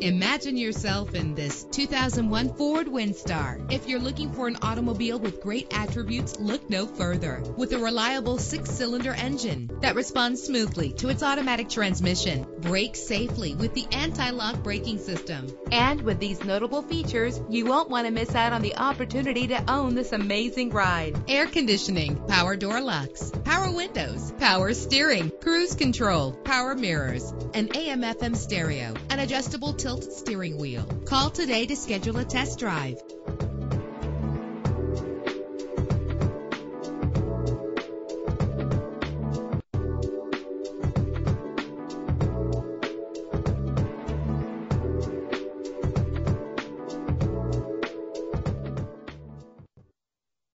Imagine yourself in this 2001 Ford Windstar. If you're looking for an automobile with great attributes, look no further. With a reliable six-cylinder engine that responds smoothly to its automatic transmission, brakes safely with the anti-lock braking system. And with these notable features, you won't want to miss out on the opportunity to own this amazing ride. Air conditioning, power door locks, power windows, power steering, cruise control, power mirrors, an AM FM stereo, an adjustable tilt steering wheel. Call today to schedule a test drive.